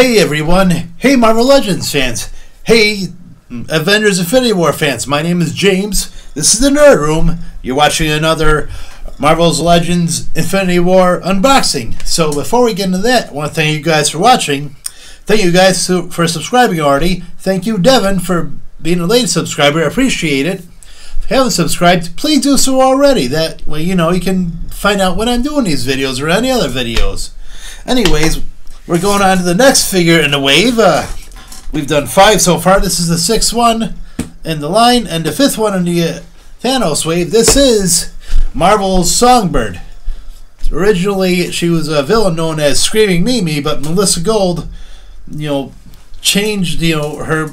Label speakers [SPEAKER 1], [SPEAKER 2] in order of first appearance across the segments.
[SPEAKER 1] Hey everyone! Hey Marvel Legends fans! Hey Avengers Infinity War fans! My name is James. This is the Nerd Room. You're watching another Marvel's Legends Infinity War unboxing. So before we get into that, I want to thank you guys for watching. Thank you guys for subscribing already. Thank you, Devin, for being a late subscriber. I appreciate it. If you haven't subscribed, please do so already. That way, you know, you can find out when I'm doing these videos or any other videos. Anyways, we're going on to the next figure in the wave. Uh, we've done five so far. This is the sixth one in the line, and the fifth one in the uh, Thanos wave. This is Marvel's Songbird. Originally, she was a villain known as Screaming Mimi, but Melissa Gold, you know, changed you know her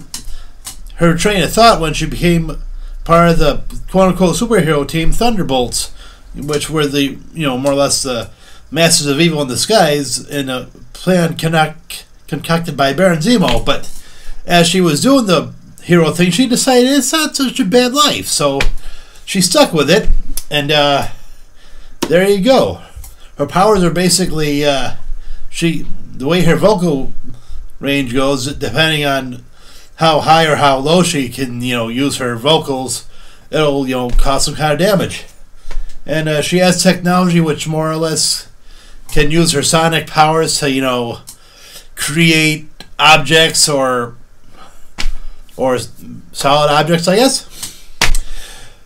[SPEAKER 1] her train of thought when she became part of the quote unquote superhero team Thunderbolts, which were the you know more or less the masters of evil in disguise in a plan concocted by Baron Zemo. But as she was doing the hero thing, she decided it's not such a bad life, so she stuck with it, and uh, there you go. Her powers are basically uh, she the way her vocal range goes, depending on how high or how low she can, you know, use her vocals, it'll, you know, cause some kind of damage. And uh, she has technology which more or less can use her sonic powers to, you know, create objects or or solid objects, I guess.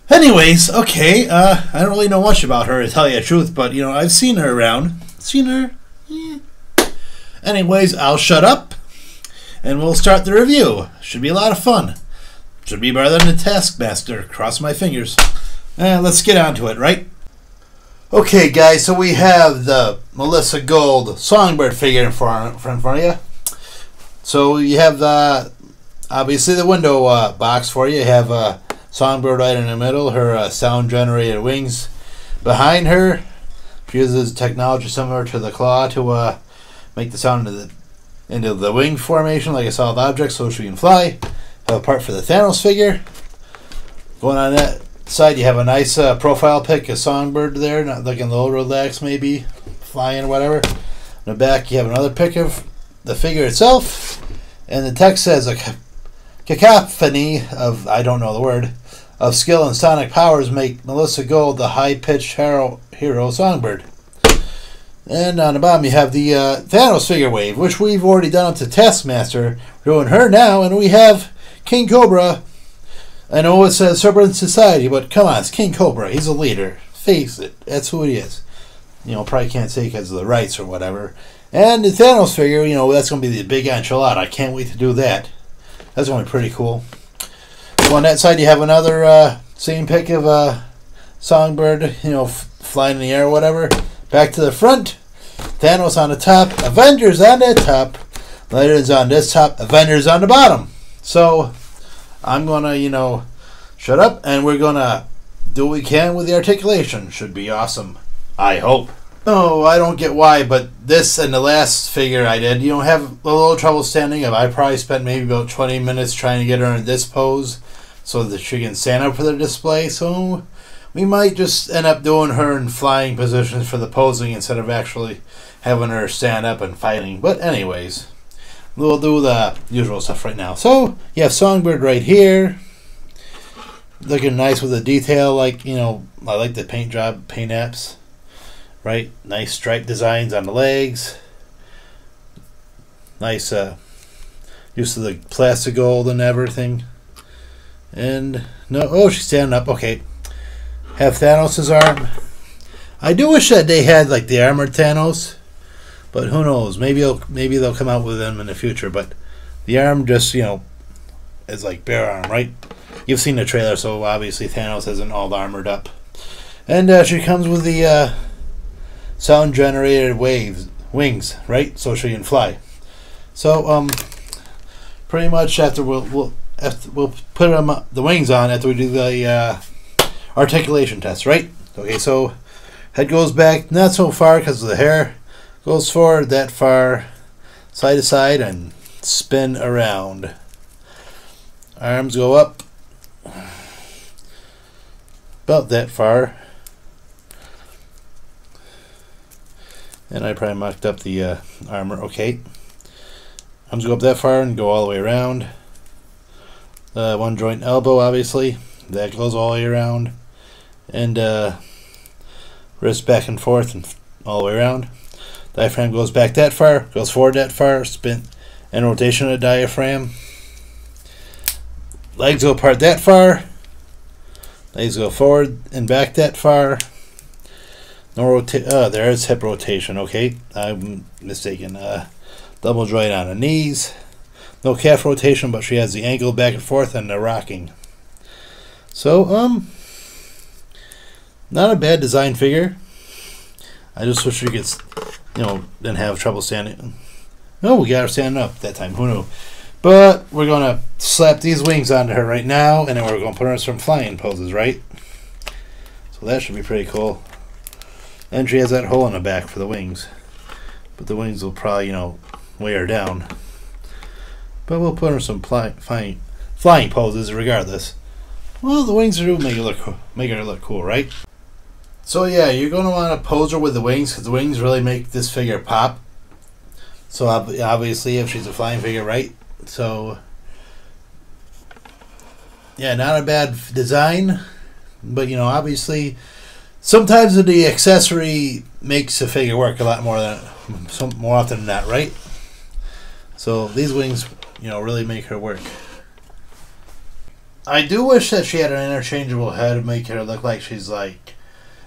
[SPEAKER 1] Anyways, okay, uh, I don't really know much about her to tell you the truth, but you know, I've seen her around. Seen her. Eh. Anyways, I'll shut up and we'll start the review. Should be a lot of fun. Should be better than the Taskmaster. Cross my fingers. Eh, let's get on to it, right? Okay, guys, so we have the Melissa Gold Songbird figure in front, in front of you. So you have the obviously the window uh, box for you. You have a Songbird right in the middle, her uh, sound generated wings. Behind her, she uses technology similar to the Klaw to uh, make the sound into the into the wing formation like a solid object so she can fly. Have a part for the Thanos figure. Going on that side, you have a nice uh, profile pic, a songbird there, not looking a little relaxed maybe, flying or whatever. In the back, you have another pic of the figure itself. And the text says a cacophony of, I don't know the word, of skill and sonic powers make Melissa Gold the high pitched hero, hero songbird. And on the bottom, you have the uh, Thanos figure wave, which we've already done up to Taskmaster. We're doing her now, and we have King Cobra. I know it says Serpent Society, but come on, it's King Cobra. He's a leader. Face it, that's who he is. You know, probably can't say because of the rights or whatever. And the Thanos figure, you know, that's going to be the big enchilada. I can't wait to do that. That's going to be pretty cool. So on that side, you have another uh, same pic of a uh, songbird, you know, flying in the air or whatever. Back to the front. Thanos on the top. Avengers on the top. Legends on this top. Avengers on the bottom. So I'm gonna, you know, shut up and we're gonna do what we can with the articulation. Should be awesome. I hope. Oh, I don't get why, but this and the last figure I did, you know, have a little trouble standing up. I probably spent maybe about 20 minutes trying to get her in this pose so that she can stand up for the display. So we might just end up doing her in flying positions for the posing instead of actually having her stand up and fighting. But anyways, we'll do the usual stuff right now. So you have Songbird right here. Looking nice with the detail, like, you know, I like the paint job, paint apps. Right? Nice stripe designs on the legs. Nice uh, use of the plastic gold and everything. And, no, oh, she's standing up. Okay, have Thanos' arm. I do wish that they had like the armored Thanos, but who knows? Maybe they'll maybe they'll come out with them in the future. But the arm just you know is like bare arm, right? You've seen the trailer, so obviously Thanos isn't all armored up. And uh, she comes with the uh, sound generated waves wings, right? So she can fly. So um, pretty much after we'll we'll after we'll put them the wings on after we do the uh, articulation test, right? Okay, so head goes back not so far because of the hair. Goes forward that far, side to side, and spin around. Arms go up about that far. And I probably mocked up the uh, armor. Okay. Arms go up that far and go all the way around. Uh, one joint elbow, obviously, that goes all the way around. And uh, wrist back and forth and all the way around. Diaphragm goes back that far, goes forward that far, spin and rotation of the diaphragm. Legs go apart that far. Legs go forward and back that far. No rotate. Uh, there is hip rotation. Okay, I'm mistaken. Uh, double joint on the knees. No calf rotation, but she has the ankle back and forth and the rocking. So, um, not a bad design figure. I just wish we could, you know, didn't have trouble standing. No, we got her standing up that time. Who knew? But we're going to slap these wings onto her right now, and then we're going to put her in some flying poses, right? So that should be pretty cool. And she has that hole in the back for the wings. But the wings will probably, you know, weigh her down. But we'll put her in some fly, flying, flying poses regardless. Well, the wings do make it look make her look cool, right? So yeah, you're going to want to pose her with the wings because the wings really make this figure pop. So obviously, if she's a flying figure, right? So yeah, not a bad design, but you know, obviously, sometimes the accessory makes a figure work a lot more than some more often than that, right? So these wings, you know, really make her work. I do wish that she had an interchangeable head to make her look like she's like,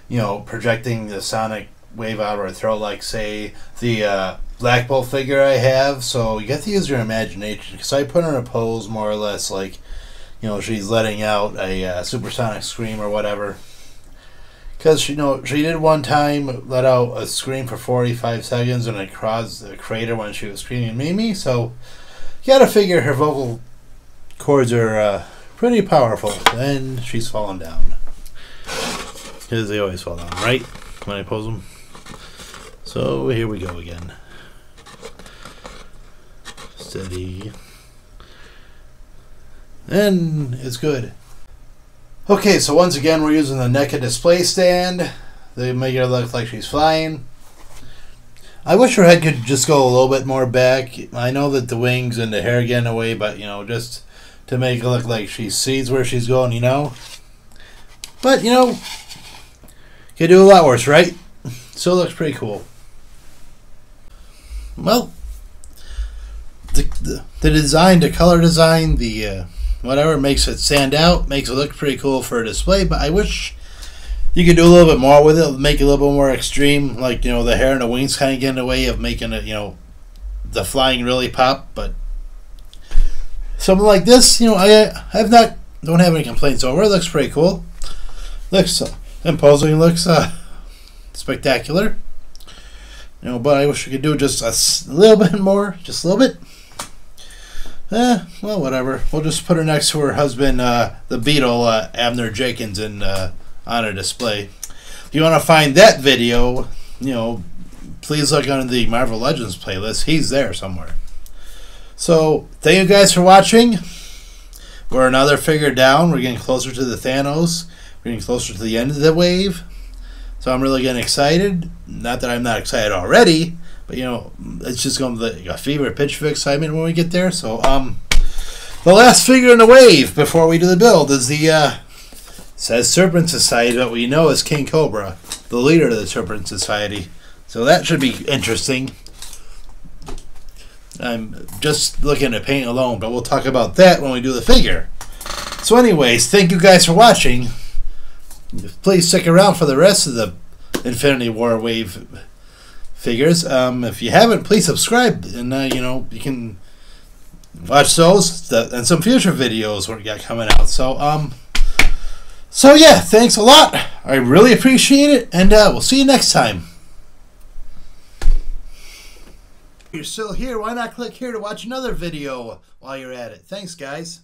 [SPEAKER 1] you know, projecting the sonic wave out of her throat, like say the uh, Black Bolt figure I have. So you have to use your imagination because I put her in a pose more or less like, you know, she's letting out a uh, supersonic scream or whatever. Because you know she did one time let out a scream for forty five seconds and it caused a crater when she was screaming Mimi. So you got to figure her vocal cords are. Uh, pretty powerful. and she's fallen down. Because they always fall down, right? When I pose them. So here we go again. Steady. And it's good. Okay, so once again we're using the NECA display stand. They make her look like she's flying. I wish her head could just go a little bit more back. I know that the wings and the hair get in the way, but you know, just to make it look like she sees where she's going, you know. But, you know, could do a lot worse, right? So it looks pretty cool. Well, the, the, the design, the color design, the uh, whatever makes it stand out, makes it look pretty cool for a display, but I wish you could do a little bit more with it, make it a little bit more extreme, like, you know, the hair and the wings kind of get in the way of making it, you know, the flying really pop, but something like this, you know, I, I have not don't have any complaints over. It looks pretty cool. Looks uh, imposing. Looks uh, spectacular. You know, but I wish we could do just a little bit more, just a little bit. Eh, well, whatever. We'll just put her next to her husband, uh, the Beetle, uh, Abner Jenkins, in, uh, on a display. If you want to find that video, you know, please look on the Marvel Legends playlist. He's there somewhere. So, thank you guys for watching. We're another figure down. We're getting closer to the Thanos. Getting closer to the end of the wave. So I'm really getting excited. Not that I'm not excited already, but you know, it's just going to be a fever pitch of excitement when we get there. So, um, the last figure in the wave before we do the build is the uh, says Serpent Society, but we know is King Cobra, the leader of the Serpent Society. So that should be interesting. I'm just looking at paint alone, but we'll talk about that when we do the figure. So anyways, thank you guys for watching. Please stick around for the rest of the Infinity War Wave figures. Um, if you haven't, please subscribe, and uh, you know you can watch those and some future videos we got coming out. So um, so yeah, thanks a lot. I really appreciate it, and uh, we'll see you next time you're still here, why not click here to watch another video while you're at it? Thanks, guys.